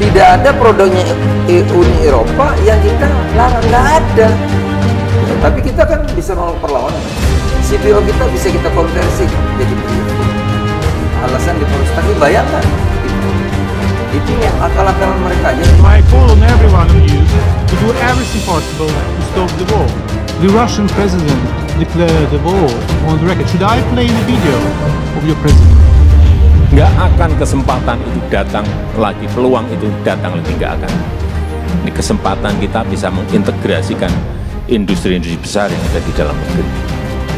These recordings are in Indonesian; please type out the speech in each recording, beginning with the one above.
Tidak ada produknya Uni Eropa yang kita larang, nggak ada. Ya, tapi kita kan bisa melakukan perlawanan. CPO kita bisa kita konversi jadi alasan deforestasi bayangkan itu yang akal-akalan mereka aja My call on every one of you to do everything possible to stop the war. The Russian president declared the war on the record. Should I play the video of your president? Nggak akan kesempatan itu datang lagi, peluang itu datang lagi, nggak akan. Ini kesempatan kita bisa mengintegrasikan industri-industri besar yang ada di dalam negeri.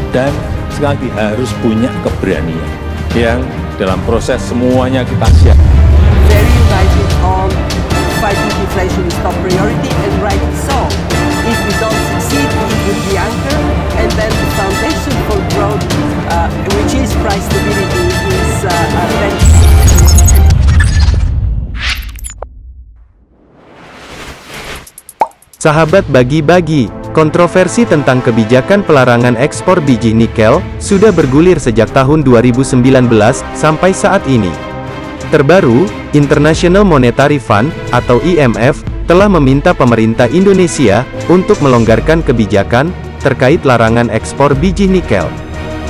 Dan sekali lagi harus punya keberanian yang dalam proses semuanya kita siap. very united on fighting inflation is top priority and rightly so. If we don't succeed, it would be anchor and then the foundation for growth, uh, which is price stability, Sahabat bagi-bagi, kontroversi tentang kebijakan pelarangan ekspor biji nikel sudah bergulir sejak tahun 2019 sampai saat ini. Terbaru, International Monetary Fund atau IMF telah meminta pemerintah Indonesia untuk melonggarkan kebijakan terkait larangan ekspor biji nikel.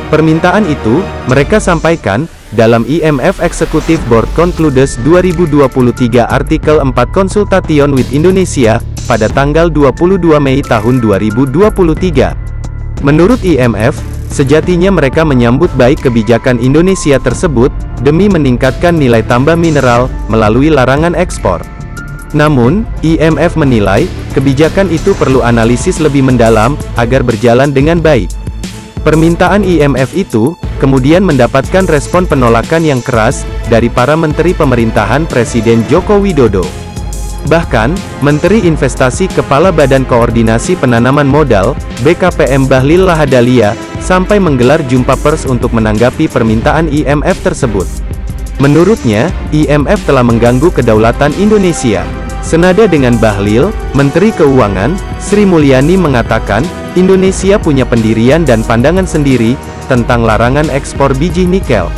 Permintaan itu mereka sampaikan dalam IMF Executive Board Concludes 2023 artikel 4 Consultation with Indonesia pada tanggal 22 Mei tahun 2023. Menurut IMF, sejatinya mereka menyambut baik kebijakan Indonesia tersebut demi meningkatkan nilai tambah mineral melalui larangan ekspor. Namun, IMF menilai kebijakan itu perlu analisis lebih mendalam agar berjalan dengan baik. Permintaan IMF itu kemudian mendapatkan respon penolakan yang keras dari para menteri pemerintahan Presiden Joko Widodo. Bahkan, Menteri Investasi Kepala Badan Koordinasi Penanaman Modal, BKPM Bahlil Lahadalia, sampai menggelar jumpa pers untuk menanggapi permintaan IMF tersebut. Menurutnya, IMF telah mengganggu kedaulatan Indonesia. Senada dengan Bahlil, Menteri Keuangan, Sri Mulyani mengatakan, Indonesia punya pendirian dan pandangan sendiri, tentang larangan ekspor biji nikel.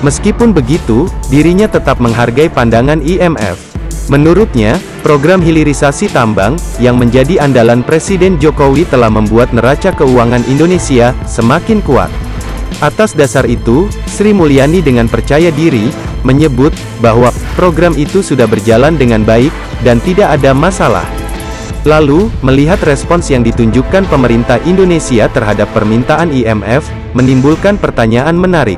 Meskipun begitu, dirinya tetap menghargai pandangan IMF. Menurutnya, program hilirisasi tambang, yang menjadi andalan Presiden Jokowi telah membuat neraca keuangan Indonesia, semakin kuat. Atas dasar itu, Sri Mulyani dengan percaya diri, menyebut, bahwa, program itu sudah berjalan dengan baik, dan tidak ada masalah. Lalu, melihat respons yang ditunjukkan pemerintah Indonesia terhadap permintaan IMF, menimbulkan pertanyaan menarik.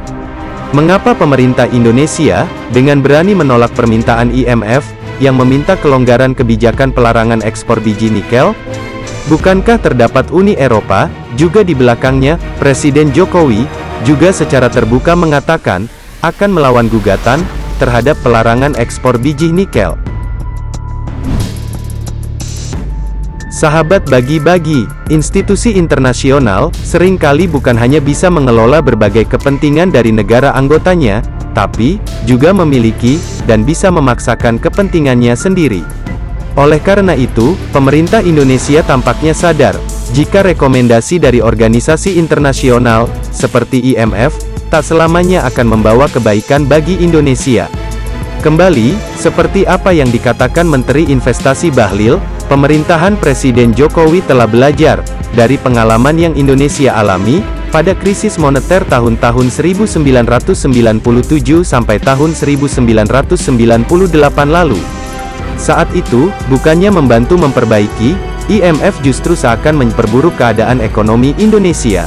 Mengapa pemerintah Indonesia, dengan berani menolak permintaan IMF, yang meminta kelonggaran kebijakan pelarangan ekspor biji nikel? Bukankah terdapat Uni Eropa, juga di belakangnya, Presiden Jokowi, juga secara terbuka mengatakan, akan melawan gugatan, terhadap pelarangan ekspor biji nikel? Sahabat bagi-bagi, institusi internasional sering kali bukan hanya bisa mengelola berbagai kepentingan dari negara anggotanya, tapi juga memiliki dan bisa memaksakan kepentingannya sendiri. Oleh karena itu, pemerintah Indonesia tampaknya sadar jika rekomendasi dari organisasi internasional seperti IMF tak selamanya akan membawa kebaikan bagi Indonesia. Kembali, seperti apa yang dikatakan Menteri Investasi Bahlil, pemerintahan Presiden Jokowi telah belajar dari pengalaman yang Indonesia alami pada krisis moneter tahun-tahun 1997 sampai tahun 1998 lalu. Saat itu, bukannya membantu memperbaiki, IMF justru seakan memperburuk keadaan ekonomi Indonesia.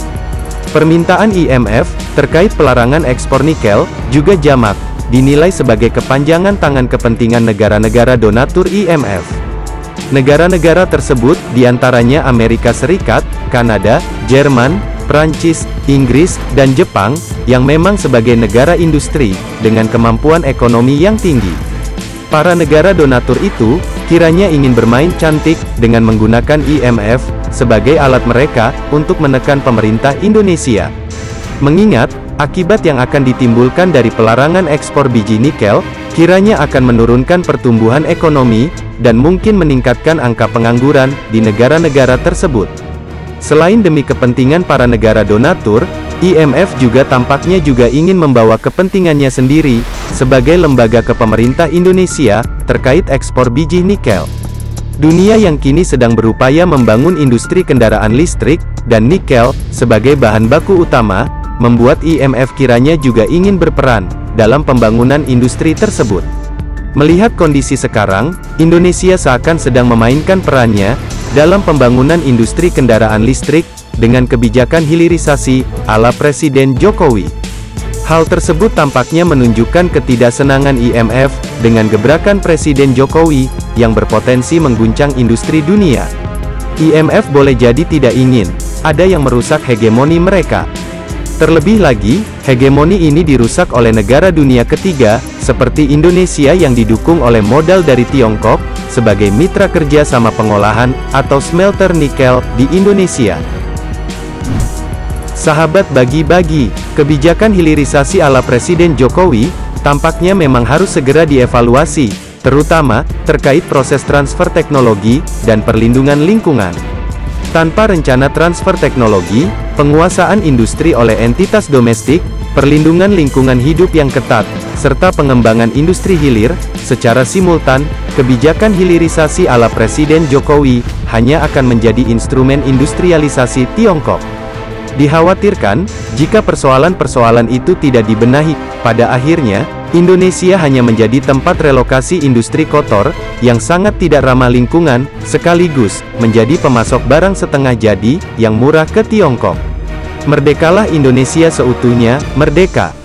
Permintaan IMF terkait pelarangan ekspor nikel juga jamak dinilai sebagai kepanjangan tangan kepentingan negara-negara donatur IMF. Negara-negara tersebut di antaranya Amerika Serikat, Kanada, Jerman, Prancis, Inggris, dan Jepang, yang memang sebagai negara industri, dengan kemampuan ekonomi yang tinggi. Para negara donatur itu, kiranya ingin bermain cantik, dengan menggunakan IMF, sebagai alat mereka, untuk menekan pemerintah Indonesia. Mengingat, Akibat yang akan ditimbulkan dari pelarangan ekspor biji nikel, kiranya akan menurunkan pertumbuhan ekonomi, dan mungkin meningkatkan angka pengangguran di negara-negara tersebut. Selain demi kepentingan para negara donatur, IMF juga tampaknya juga ingin membawa kepentingannya sendiri, sebagai lembaga kepemerintah Indonesia, terkait ekspor biji nikel. Dunia yang kini sedang berupaya membangun industri kendaraan listrik, dan nikel, sebagai bahan baku utama, membuat IMF kiranya juga ingin berperan, dalam pembangunan industri tersebut. Melihat kondisi sekarang, Indonesia seakan sedang memainkan perannya, dalam pembangunan industri kendaraan listrik, dengan kebijakan hilirisasi, ala Presiden Jokowi. Hal tersebut tampaknya menunjukkan ketidaksenangan IMF, dengan gebrakan Presiden Jokowi, yang berpotensi mengguncang industri dunia. IMF boleh jadi tidak ingin, ada yang merusak hegemoni mereka. Terlebih lagi, hegemoni ini dirusak oleh negara dunia ketiga, seperti Indonesia yang didukung oleh modal dari Tiongkok, sebagai mitra kerja sama pengolahan, atau smelter nikel, di Indonesia. Sahabat bagi-bagi, kebijakan hilirisasi ala Presiden Jokowi, tampaknya memang harus segera dievaluasi, terutama, terkait proses transfer teknologi, dan perlindungan lingkungan. Tanpa rencana transfer teknologi, penguasaan industri oleh entitas domestik, perlindungan lingkungan hidup yang ketat, serta pengembangan industri hilir, secara simultan, kebijakan hilirisasi ala Presiden Jokowi, hanya akan menjadi instrumen industrialisasi Tiongkok. Dikhawatirkan, jika persoalan-persoalan itu tidak dibenahi, pada akhirnya, Indonesia hanya menjadi tempat relokasi industri kotor, yang sangat tidak ramah lingkungan, sekaligus, menjadi pemasok barang setengah jadi, yang murah ke Tiongkok. Merdekalah Indonesia seutuhnya, merdeka!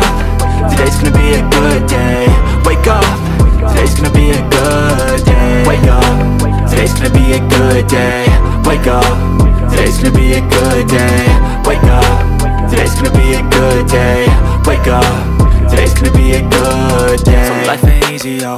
Today's gonna be a good day. Wake up. Today's gonna be a good day. Wake up. Today's gonna be a good day. Wake up. Today's gonna be a good day. Wake up. Today's gonna be a good day. Wake up. Today's gonna be a good day. So life ain't easy, yo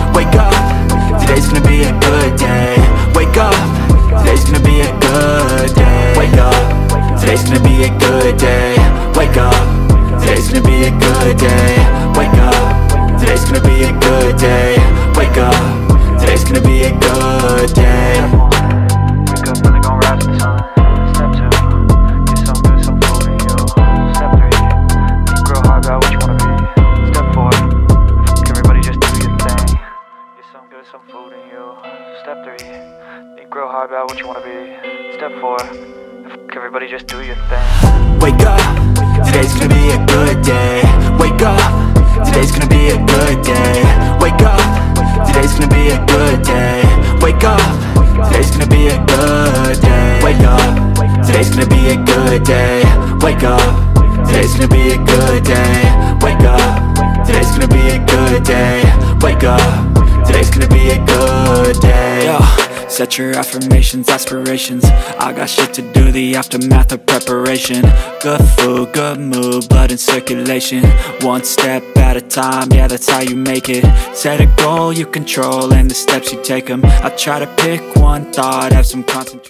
Wake up day. Wake up, today's gonna be a good day. Wake up, today's gonna be a good day. Wake up, today's gonna be a good day. Yo. Set your affirmations, aspirations I got shit to do, the aftermath of preparation Good food, good mood, blood in circulation One step at a time, yeah that's how you make it Set a goal you control and the steps you take them I try to pick one thought, have some concentration